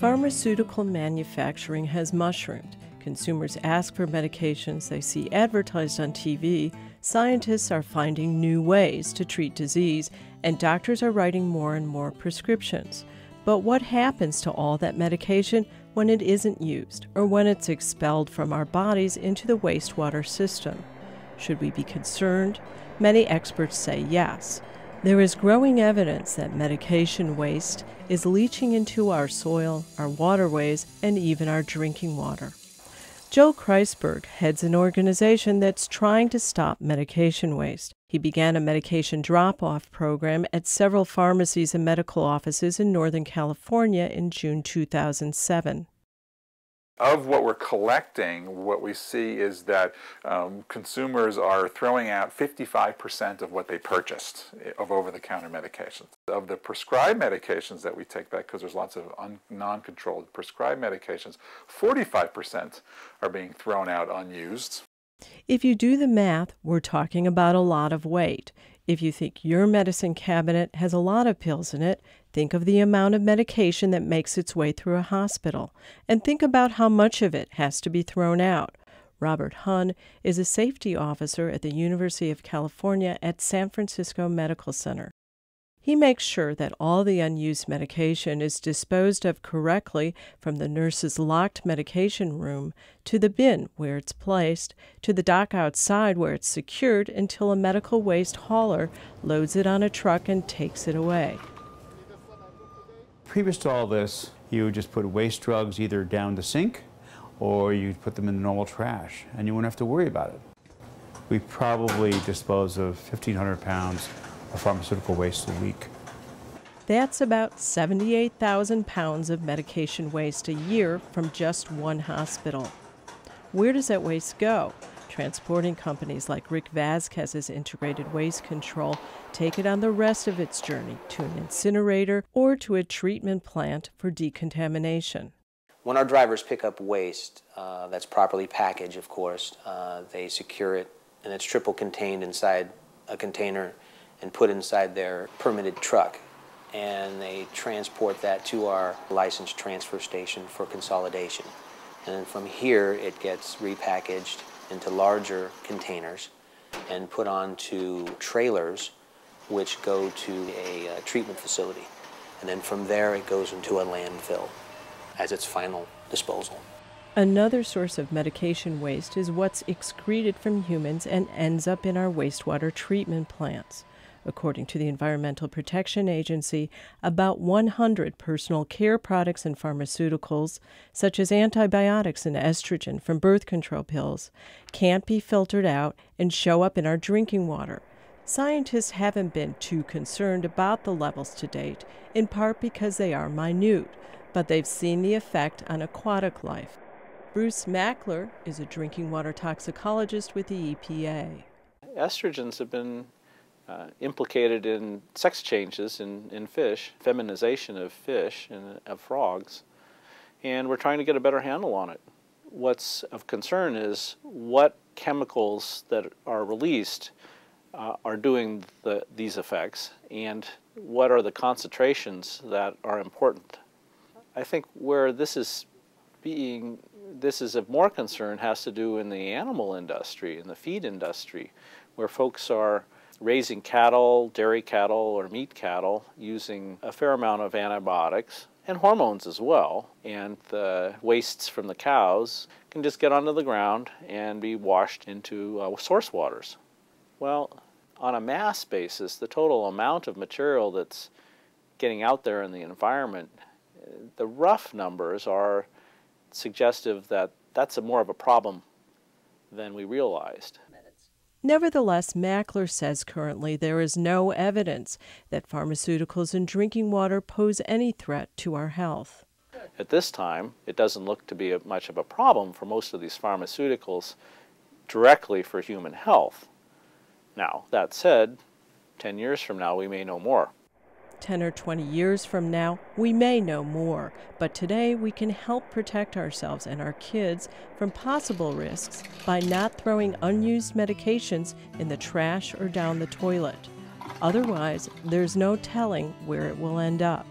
Pharmaceutical manufacturing has mushroomed. Consumers ask for medications they see advertised on TV. Scientists are finding new ways to treat disease, and doctors are writing more and more prescriptions. But what happens to all that medication when it isn't used or when it's expelled from our bodies into the wastewater system? Should we be concerned? Many experts say yes. There is growing evidence that medication waste is leaching into our soil, our waterways, and even our drinking water. Joel Kreisberg heads an organization that's trying to stop medication waste. He began a medication drop off program at several pharmacies and medical offices in Northern California in June 2007 of what we're collecting, what we see is that um, consumers are throwing out 55% of what they purchased of over-the-counter medications. Of the prescribed medications that we take back, because there's lots of non-controlled prescribed medications, 45% are being thrown out unused. If you do the math, we're talking about a lot of weight. If you think your medicine cabinet has a lot of pills in it, think of the amount of medication that makes its way through a hospital, and think about how much of it has to be thrown out. Robert Hunn is a safety officer at the University of California at San Francisco Medical Center. He makes sure that all the unused medication is disposed of correctly from the nurse's locked medication room to the bin where it's placed to the dock outside where it's secured until a medical waste hauler loads it on a truck and takes it away. Previous to all this, you would just put waste drugs either down the sink or you'd put them in the normal trash and you wouldn't have to worry about it. We probably dispose of 1,500 pounds of pharmaceutical waste a week. That's about 78,000 pounds of medication waste a year from just one hospital. Where does that waste go? Transporting companies like Rick Vasquez's Integrated Waste Control take it on the rest of its journey to an incinerator or to a treatment plant for decontamination. When our drivers pick up waste uh, that's properly packaged, of course, uh, they secure it and it's triple contained inside a container and put inside their permitted truck. And they transport that to our licensed transfer station for consolidation. And then from here, it gets repackaged into larger containers and put onto trailers which go to a uh, treatment facility. And then from there, it goes into a landfill as its final disposal. Another source of medication waste is what's excreted from humans and ends up in our wastewater treatment plants. According to the Environmental Protection Agency, about 100 personal care products and pharmaceuticals, such as antibiotics and estrogen from birth control pills, can't be filtered out and show up in our drinking water. Scientists haven't been too concerned about the levels to date, in part because they are minute, but they've seen the effect on aquatic life. Bruce Macler is a drinking water toxicologist with the EPA. Estrogens have been uh, implicated in sex changes in, in fish, feminization of fish and of frogs, and we're trying to get a better handle on it. What's of concern is what chemicals that are released uh, are doing the, these effects and what are the concentrations that are important. I think where this is being, this is of more concern has to do in the animal industry, in the feed industry, where folks are raising cattle, dairy cattle, or meat cattle using a fair amount of antibiotics and hormones as well. And the wastes from the cows can just get onto the ground and be washed into uh, source waters. Well, on a mass basis, the total amount of material that's getting out there in the environment, the rough numbers are suggestive that that's a more of a problem than we realized. Nevertheless, Macler says currently there is no evidence that pharmaceuticals in drinking water pose any threat to our health. At this time, it doesn't look to be much of a problem for most of these pharmaceuticals directly for human health. Now, that said, 10 years from now, we may know more. 10 or 20 years from now, we may know more, but today we can help protect ourselves and our kids from possible risks by not throwing unused medications in the trash or down the toilet. Otherwise, there's no telling where it will end up.